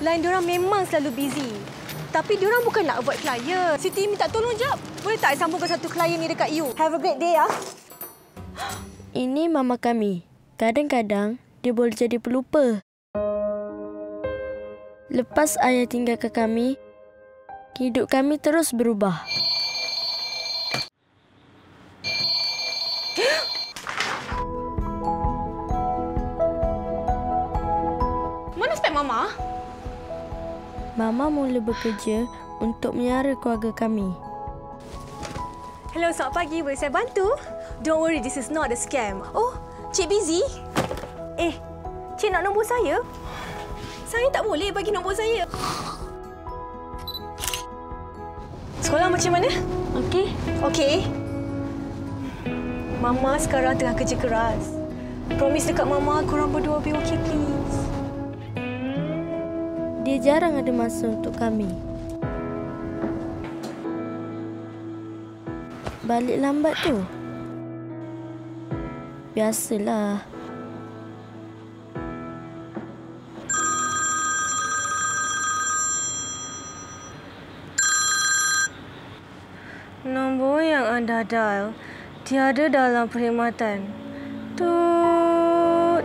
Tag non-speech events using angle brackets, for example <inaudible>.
Line diorang memang selalu busy. Tapi diorang bukan nak avoid klien. Siti minta tolong jap. Boleh tak sambungkan satu klien ni dekat you? Have a great day ya. <gasps> Ini mama kami. Kadang-kadang dia boleh jadi pelupa. Lepas ayah tinggalkan kami, hidup kami terus berubah. <gasps> Mana spek mama? Mama mula bekerja untuk menyara keluarga kami. Hello, selamat pagi. Boleh saya bantu? Don't worry, this is not a scam. Oh, Cik busy? Eh, Cik nak nombor saya? Saya tak boleh bagi nombor saya. Sekolah macam mana? Okey? Okey. Mama sekarang tengah kerja keras. Promise dekat Mama, korang berdua be okay, please. Dia jarang ada masa untuk kami. Balik lambat tu. Biasalah. Nombor yang anda dial tiada dalam perkhidmatan. Tut.